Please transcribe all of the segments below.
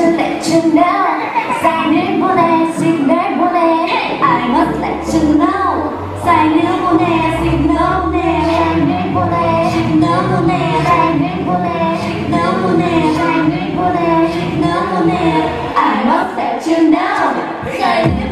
you let you know 사인을 보내 시그널 보내 I must let you know. 사인을 보내 시그널 보내 사인을 보내 시그널 보내 사인을 보내 시그널 보내 사인을 보내 시그널 보내 I must let you know. 사인을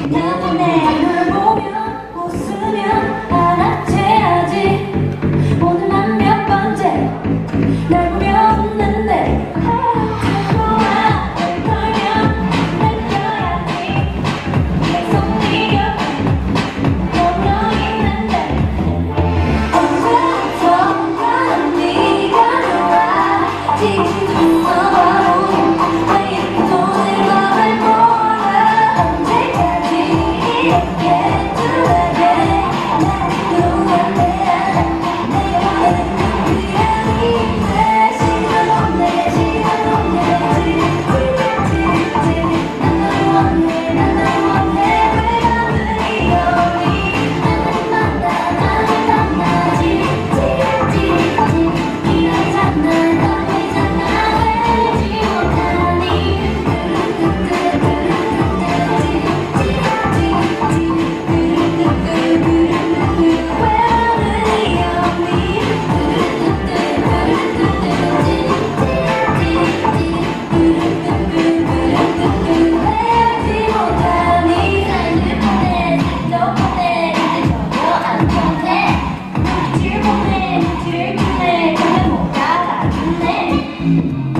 never made fazer?